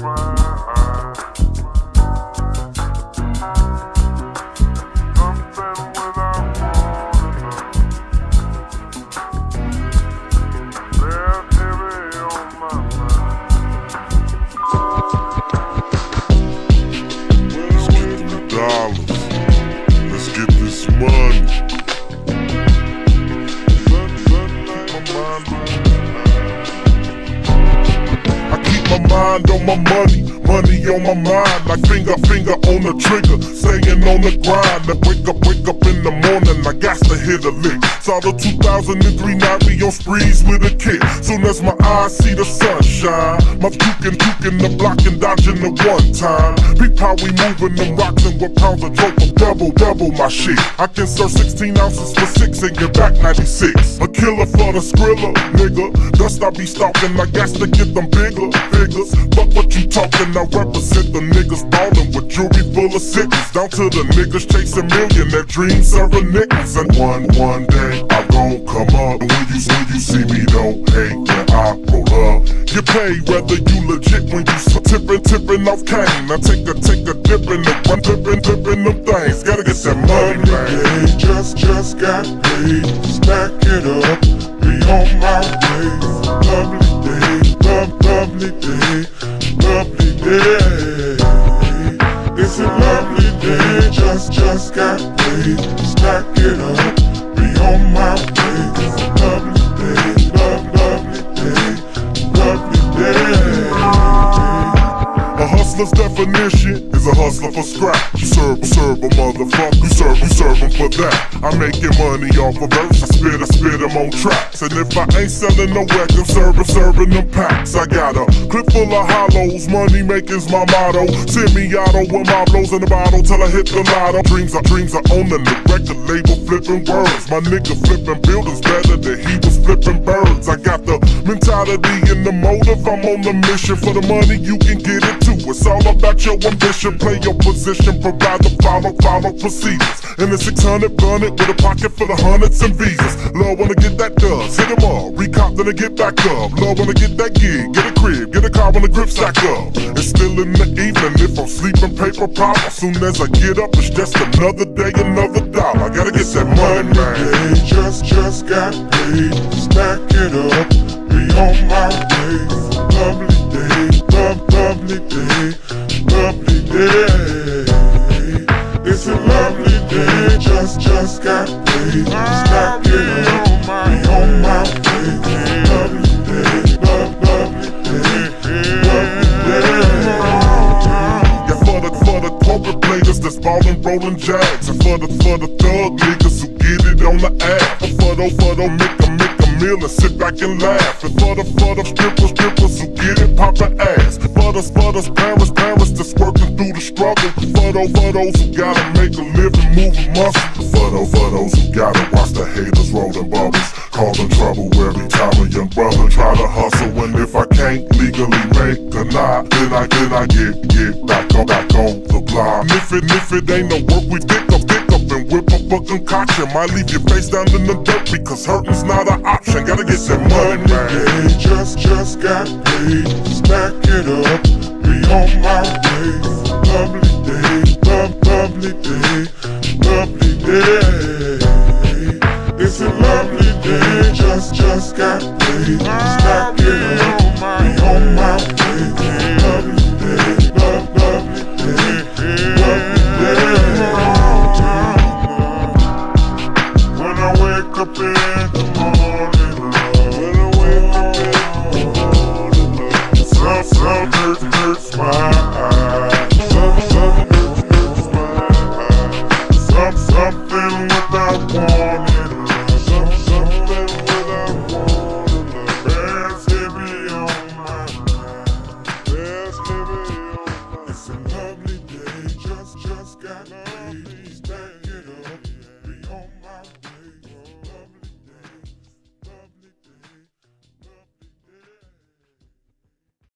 world. Mind on my money, money on my mind, like finger, finger on the trigger, staying on the grind. Then wake up, wake up in the morning, I got to hit a lick. Saw the 2003 Navi on sprees with a kick. Soon as my eyes see the sunshine, my puking, puking the block and dodging the one time. Peep how we moving them rocks and what pounds of dope, double, double my shit. I can serve 16 ounces for six and get back 96. A killer for the skrilla, nigga. Dust I be stalking, I got to get them bigger figures. Fuck what you talking, I represent the niggas ballin' with jewelry full of sickles. Down to the niggas chasing millionaire dreams, serving nickels. And one, one day, I gon' come up. And when you, when you see me, don't hate when I roll up. Get paid whether you legit when you s- tippin', tippin' off cane. I take a, take a dip in the run, dippin', dippin' them things. Gotta get that money, man. Day just just got paid. Stack it up, be on my way. Lovely day, love, lovely day, lovely day. It's a lovely day, just just got paid. Stack it up, be on my way. Lovely day, love, lovely day, lovely day. A hustler's definition a hustler for scrap. You serve, you serve a motherfucker, you serve, you serve him for that. I'm making money off of verse, I spit, I spit them on tracks. And if I ain't selling no record, serving, serving them packs. I got a clip full of hollows, money making's my motto. Semi-auto with my blows in the bottle till I hit the lotto. Dreams are dreams are owning the record label, flipping words. My nigga flipping buildings better than he was flipping birds. I got the mentality and the motive, I'm on the mission for the money, you can get it. It's all about your ambition, play your position, provide the follow, follow procedures. And the 600 bun it with a pocket full of hundreds and visas. Love wanna get that dubs, hit 'em up, recop then I get back up. Love wanna get that gig, get a crib, get a car when the grip stack up. It's still in the evening, if I'm sleeping, paper problem. Soon as I get up, it's just another day, another dollar. I gotta get that money, man. Day just just got paid. Stack it up, be on my way. Lovely lovely day, lovely day. It's a lovely day, just just got paid. Stack it up, be on my way. Lovely day, love, lovely day, lovely day. For the for the corporate players that's ballin', rollin' jags, and for the for the thug niggas who get it on the app, and for the for the make a make a meal and sit back and laugh, and for the for the strippers strippers who get it poppin' ass, the for the parents parents that's working through the struggle, for those for those who gotta make a living moving muscle, for those for those who gotta watch the haters rollin' bubbles, causing trouble every time a young brother try to hustle, and if I can't legally make a knot, then I then I get get back on back on the block. And if it if it ain't no work, we pick up pick up and whip up a concoction. Might leave your face down in the dirt because hurting's not an option. Gotta get that Money day, just, just got paid. Stack it up, be on my way. Lovely day, love, lovely day Lovely day. It's a lovely day, just, just got paid. Stack it up, be on my way. Lovely day, love, lovely day Lovely day. When I wake up in the morning so dirt, dirt, smile.